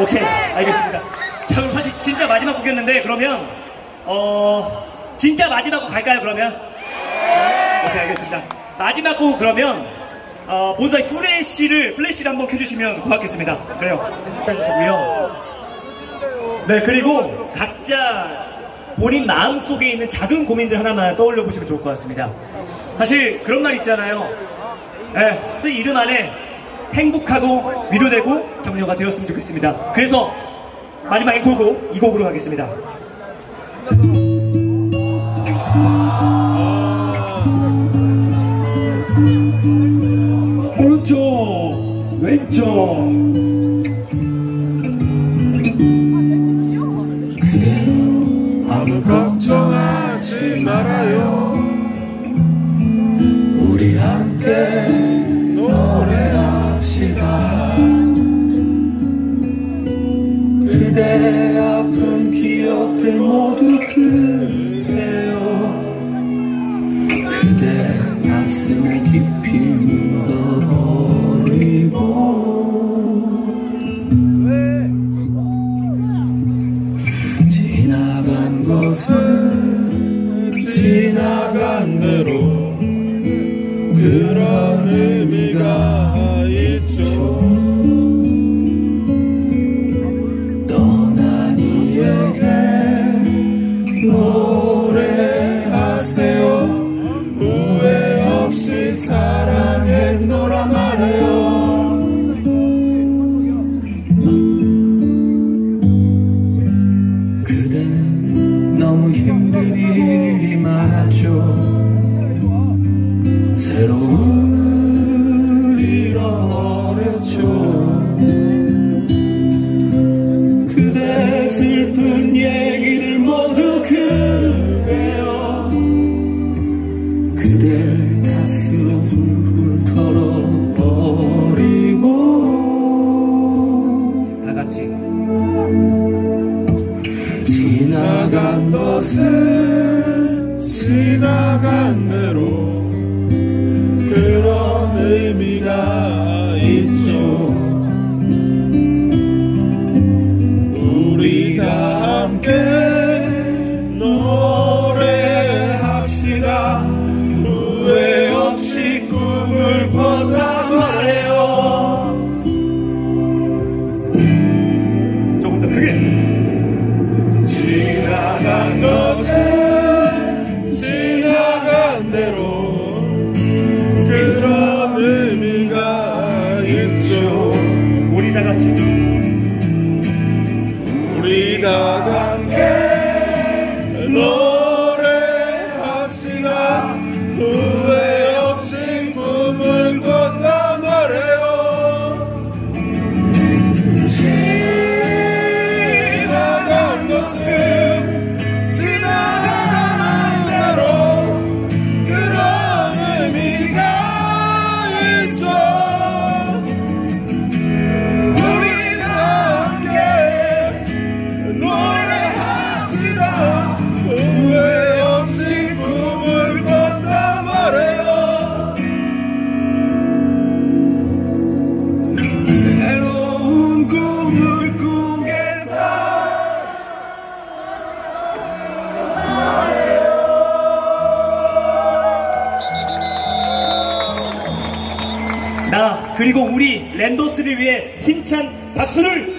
오케이, 알겠습니다. 자, 그럼 사실 진짜 마지막 곡이었는데, 그러면, 어, 진짜 마지막 곡 갈까요, 그러면? 오케이, 알겠습니다. 마지막 곡 그러면, 어, 본사의 플래시를, 플래시를 한번 켜주시면 고맙겠습니다. 그래요. 해주시고요. 네, 그리고 각자 본인 마음속에 있는 작은 고민들 하나만 떠올려 보시면 좋을 것 같습니다. 사실 그런 말 있잖아요. 네, 그 이름 안에 행복하고 위로되고 격려가 되었으면 좋겠습니다. 그래서 마지막 앵콜곡 이 곡으로 하겠습니다. 오른쪽 왼쪽 그대 가슴에 깊이 묻어버리고. 지나간 것은 지나간 대로 그런 새로운 잃어버렸죠. 그대 슬픈 얘기들 모두 그대요 그댈 가슴 훌훌 털어버리고. 다 같이. 지나간 것은 지나간 대로 우리 우 나 그리고 우리 랜더스를 위해 힘찬 박수를